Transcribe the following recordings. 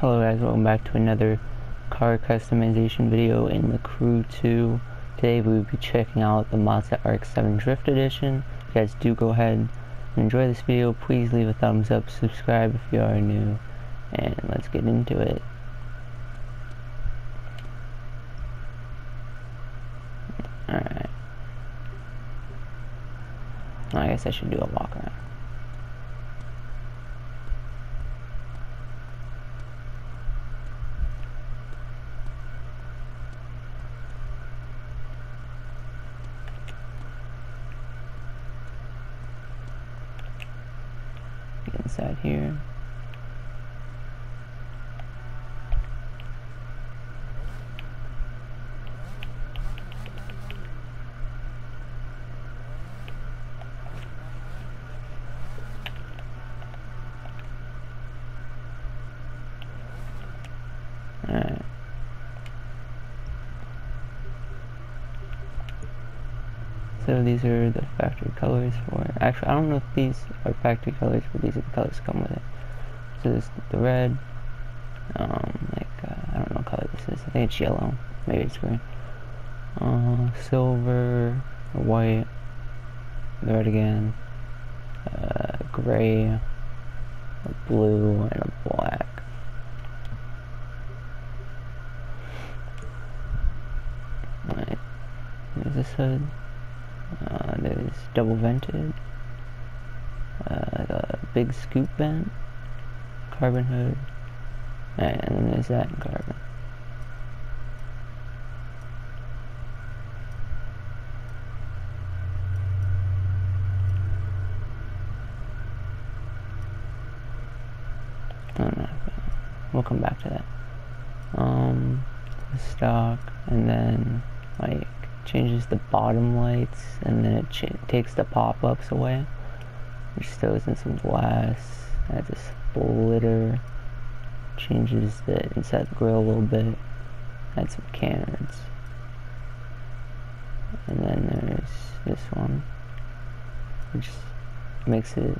Hello guys, welcome back to another car customization video in the Crew 2. Today we will be checking out the Mazda RX-7 Drift Edition. If you guys do go ahead and enjoy this video, please leave a thumbs up, subscribe if you are new, and let's get into it. Alright. I guess I should do a walk around. Inside here. Alright. So these are the factory colors for. Actually, I don't know if these are factory colors, but these are the colors come with it. So this the red, um, like uh, I don't know what color this is. I think it's yellow. Maybe it's green. Uh, silver, white, the red again, uh, gray, a blue, and a black. Right. There's this hood. Uh, there's double vented, uh, a big scoop vent, carbon hood, and then there's that carbon. We'll come back to that. Um, stock, and then like changes the bottom lights and then it takes the pop-ups away. Which throws in some glass adds a splitter changes the inside the grill a little bit adds some canards and then there's this one. Which makes it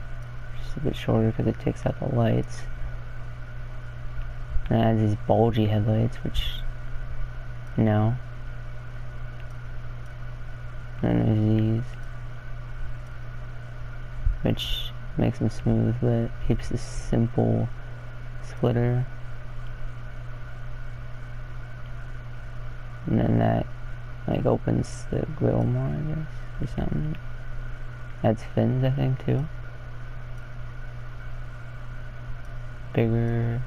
just a bit shorter because it takes out the lights. And adds these bulgy headlights which no these which makes them smooth but keeps the simple splitter. And then that like opens the grill more I guess or something. Adds fins I think too. Bigger.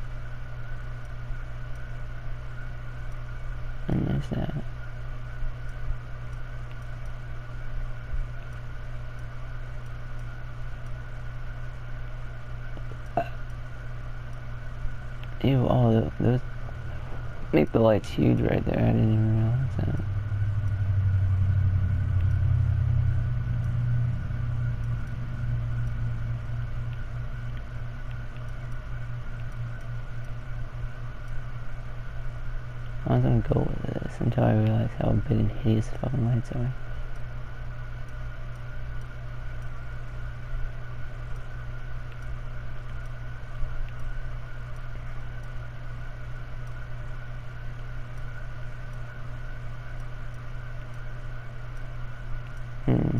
And there's that Ew, oh, those make the lights huge right there. I didn't even realize that. I was gonna go with this until I realized how big and hideous the fucking lights are. Hmm.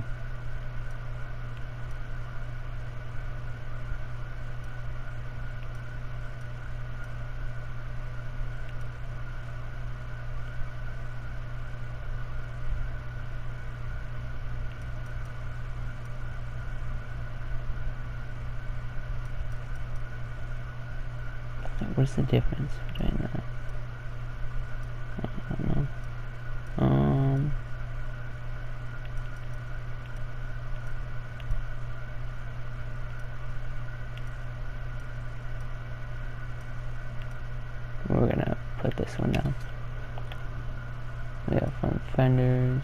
What's the difference between that? I don't know. Um. we're gonna put one down. We have front fenders,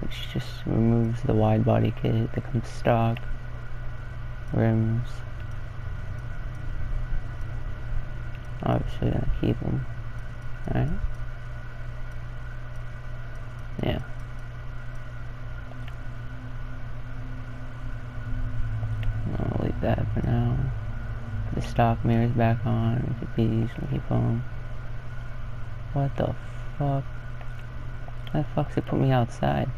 which just removes the wide body kit that comes stock. Rims. Obviously gonna keep them. Alright. Yeah. I'll leave that for now. The stock mirrors back on. We keep these, we keep them. What the fuck? Why the fuck's it put me outside?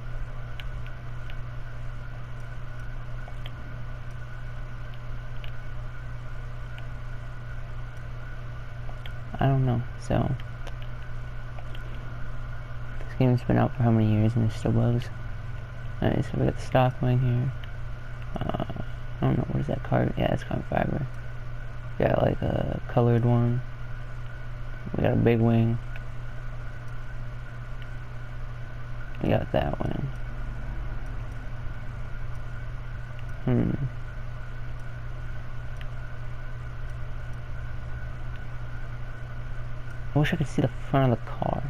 I don't know, so... This game's been out for how many years and it still bugs. Alright, so we got the stock wing here. Uh, I don't know, what is that card? Yeah, it's carbon fiber. We got like a colored one. We got a big wing. We got that one. Hmm. I wish I could see the front of the car.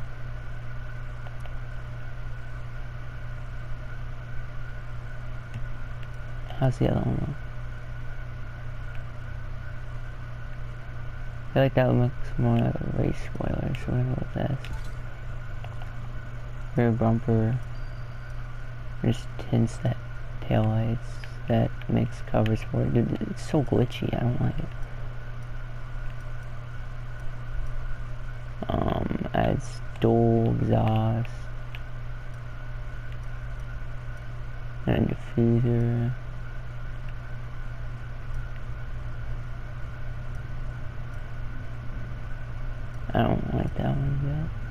How's the other one? I feel like that looks more like a race spoiler, so we're gonna go with this. Bumper. Just tints that taillights that makes covers for it. Dude, it's so glitchy, I don't like it. Um, adds dual exhaust. And diffuser. I don't like that one yet.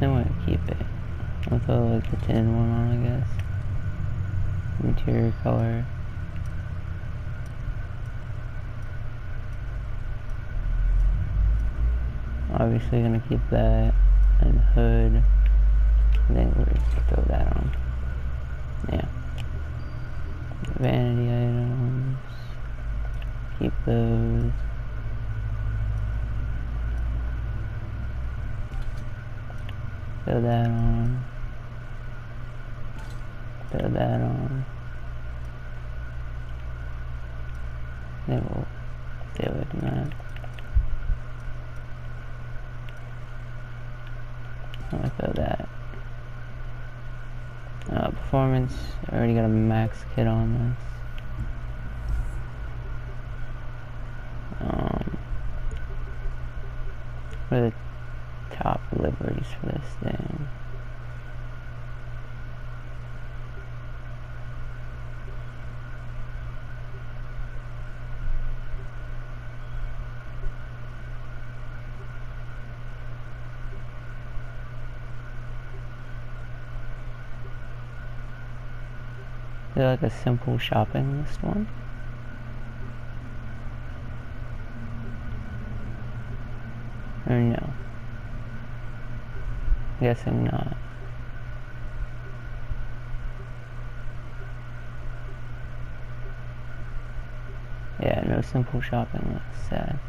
Then we're gonna keep it. I'll like the tin one on, I guess. Interior color. Obviously gonna keep that and hood. Then we're gonna throw that on. Yeah. Vanity items. Keep those. Throw that on. Throw that on. We'll stay away from that. I throw that. Uh, performance, I already got a max kit on this. Um, what are the top liveries for this thing? There like a simple shopping list one? Or no? Guess I'm guessing not. Yeah, no simple shopping list, sad.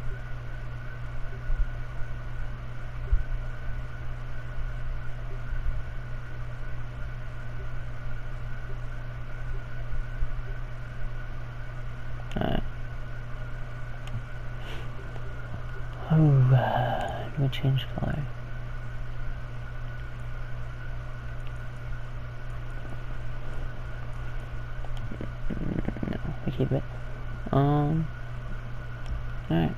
Alright. Oh, uh, we change color? No, we keep it. Um. Alright.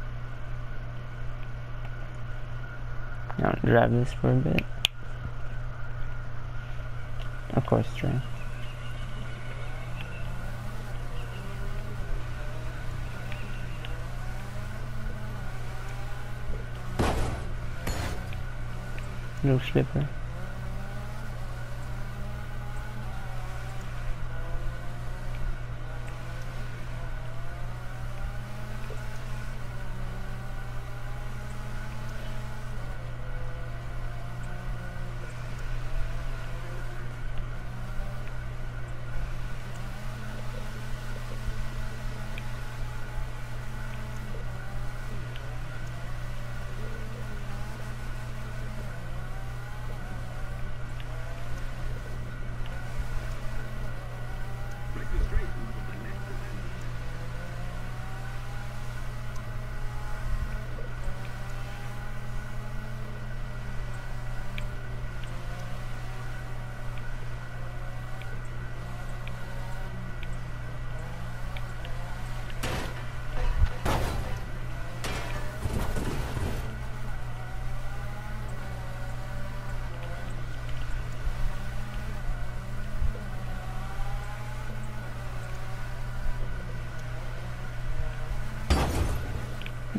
Now drive this for a bit. Of course, true. No slipper.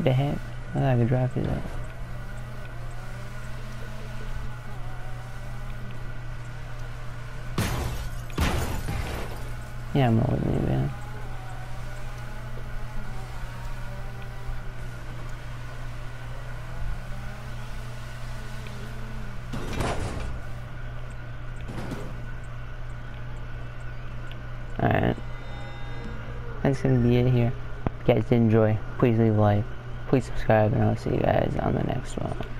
The heck? I thought I could drop you that. Yeah, I'm rolling you, man. Alright. That's gonna be it here. If you guys did enjoy, please leave a like, please subscribe, and I'll see you guys on the next one.